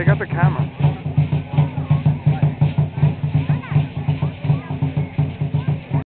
They got the camera.